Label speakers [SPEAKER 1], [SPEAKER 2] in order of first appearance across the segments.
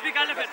[SPEAKER 1] Bleib die Galle mit.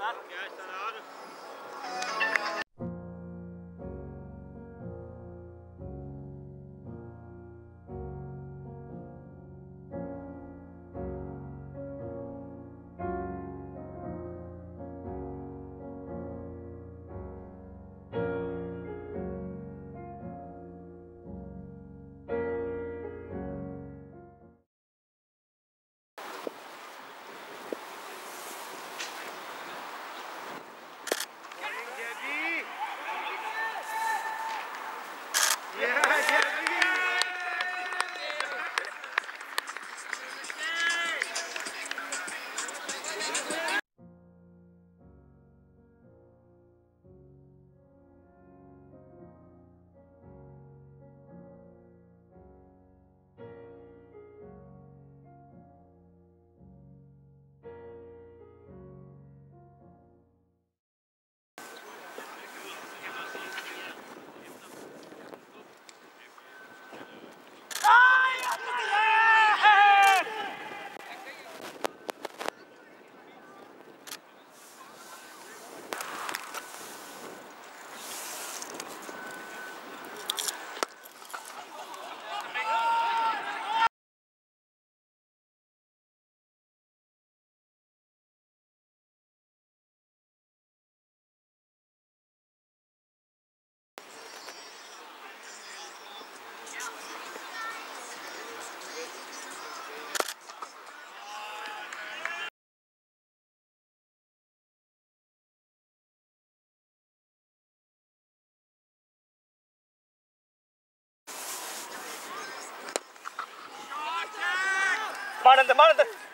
[SPEAKER 1] Exato. Já está na hora. Márate, márate.